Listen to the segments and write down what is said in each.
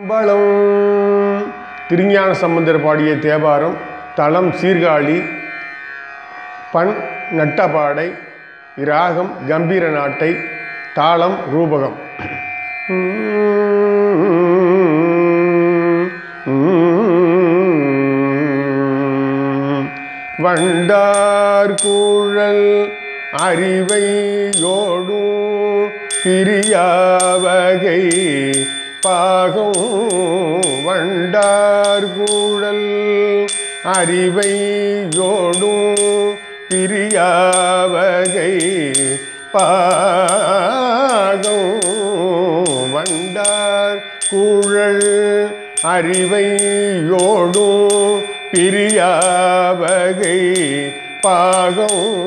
அம்பலம். திருஞான சம்பந்தர் பாடிய தேவாரம் தளம் சீர்காழி பண் நட்டபாடை இராகம் கம்பீர நாட்டை தாளம் ரூபகம். வண்டார் கூழல் அறிவையோடும் பிரியாவகை பாகம் வண்டார் கூழல் அறிவையோடும் பிரியாவகை பாகம். வண்டார் கூழல் அறிவையோடும் பிரியாவகை பாகம்.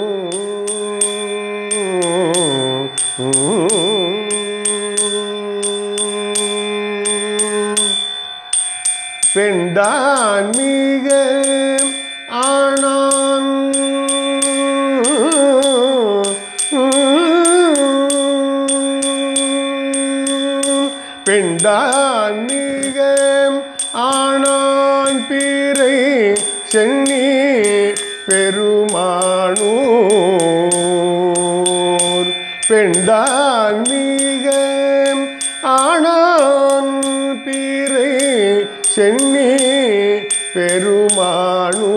பெண்தான் மிக ஆனான். பெண்டான் மிக ஆனான் பீரை சென்னி பெருமானூர். பெண்டான் மிக சென்னி பெருமானு.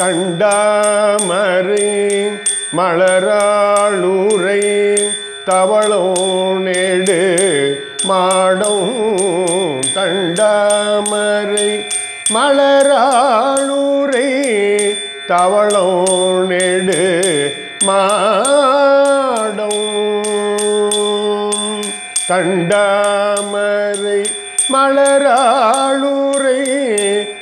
தண்டாமரை மலராளுரை தவளோனேடு மாடம் தண்டாமரை மலராளுரை தவளோனேடு மா தண்டாமரை மலராளுரை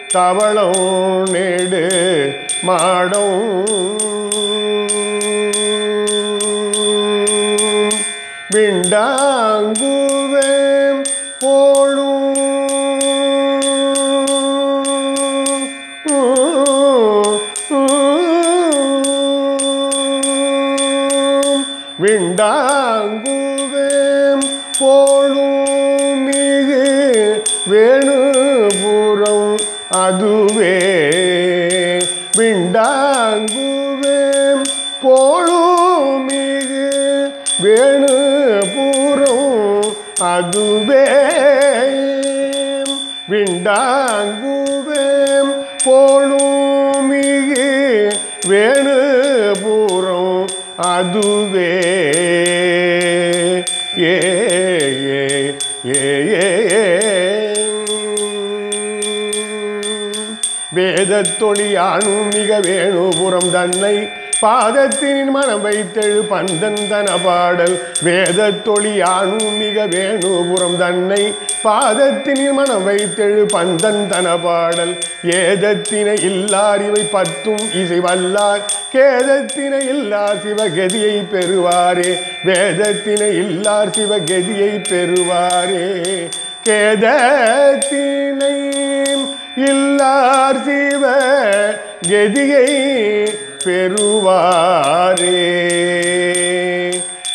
தவளம் நெடு மாடம். விண்டாங்குவேம் போலும். விண்டாங்கு போலும் மிகு வேணுபுறம் அதுவே. விண்டாங்குவேம் போலும் மிகு வேணுபுறம் அதுவே. விண்டாங்குவேம் போலும் மிகு வேணுபுறம் அதுவே. ஏ வேதத்தொழியானும் மிக வேணுபுரம் தன்னை பாதத்தின் மனம் வைத்தெழு பந்தந்தன பாடல். பாடல் வேதத்தொழியானும் மிக வேணுபுரம் தன்னை பாதத்தின் மனம் வைத்தெழு பந்தந்தன பாடல். ஏதத்தினை இல்லார் இவை பத்தும் இசை வல்லார். கேதத்தினை இல்லார் சிவகதியை பெறுவாரே. வேதத்தினை இல்லார் சிவகதியை பெறுவாரே. கேதத்தினை இல்லார் சிவ கதியை பெறுவாரே.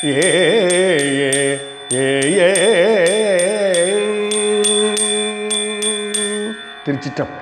ஏ ஏ ஏ ஏ. திருச்சிட்டம்